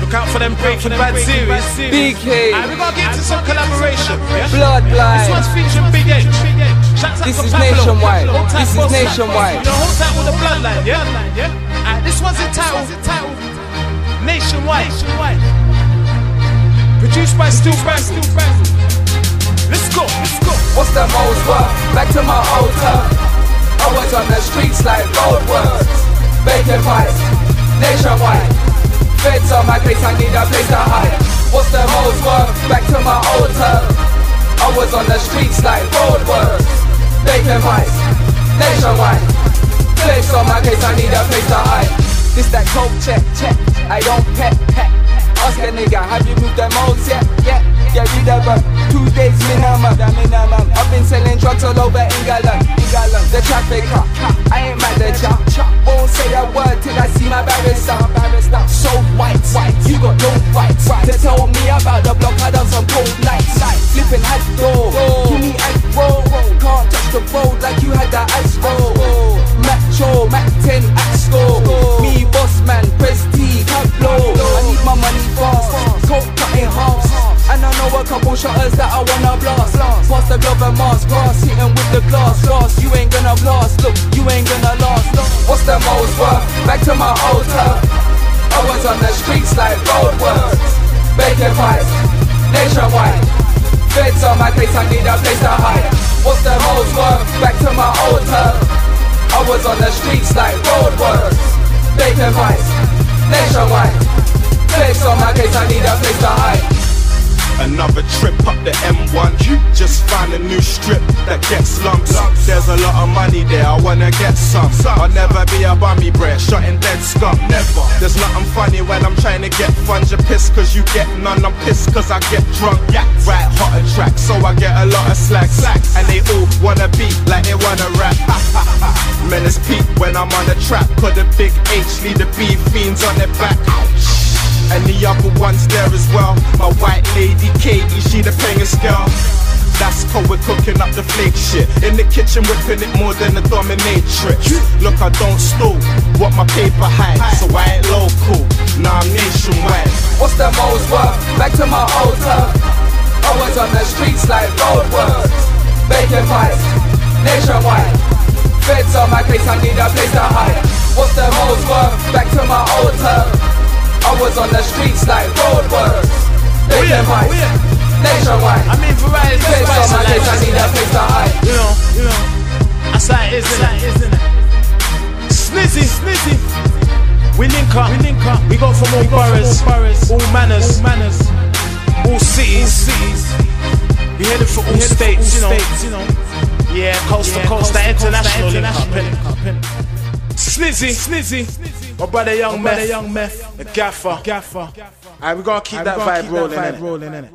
Look out for them Breaking Bad series. BK. Alright, we gotta get into some collaboration. Yeah? Bloodline. This one's featuring Big H This is nationwide. This is nationwide. You know, hold tight with the bloodline, yeah? Alright, this one's entitled Nationwide. Produced by Stu Basil. Let's go, let's go. What's the most worth? Back to my old turf. I was on the streets like roadworks. Bacon pies, nationwide. Feds on my case, I need a place to hide. What's the most worth? Back to my old turf. I was on the streets like roadworks. Bacon pies, nationwide. Feds on my case, I need a place to hide. This that coke check, check. I don't pet, pet. Ask a nigga, have you moved the modes yet? Yeah, yeah, read about two days minimum. The minimum. I've been selling drugs all over England, England. The traffic cop, I ain't mad the glass. Glass, you ain't gonna blast. Look, you ain't gonna last. What's the most worth? Back to my old turf. I was on the streets like roadworks. Bacon pies, nationwide. Feds on my case, I need a place to hide. What's the most worth? Back to my old turf. I was on the streets like roadworks. Bacon pies, nationwide. Feds on my case, I need a place to hide. Another trip up the M1. Just find a new strip that gets lumps. There's a lot of money there, I wanna get some. I'll never be a bummy bread, shotting dead scum. Never. There's nothing funny when I'm trying to get funds. You're pissed cause you get none. I'm pissed cause I get drunk. Right, hotter track, so I get a lot of slack. And they all wanna be like they wanna rap. Menace peak when I'm on the trap. Cause the big H lead the B fiends on their back. And the other ones there as well. My white lady Katie, she the paying scale. That's cause we're cooking up the flake shit. In the kitchen, whipping it more than a dominatrix. Look, I don't stool what my paper hides. So I ain't local, nah, I'm nationwide. What's the most worth? Back to my old turf. I was on the streets like roadworks. Bacon pies, nationwide. Feds on my case, I need a place to hide. What's the most worth? Back to my old turf. I was on the streets like roadworks. Oh, Bacon pies, nationwide. I mean, variety is on my I need a place to hide. You know, you know. That's how it is, isn't it? Snizzy, snizzy. We link up, we link up. We go from all boroughs, all manners, manners, all cities, cities. We headed for all states, you know. Yeah, coast to coast, the international link up? Snizzy, snizzy. My brother Young Meth, Young Meth, the gaffer, gaffer. Alright, we gotta keep that vibe rolling, innit?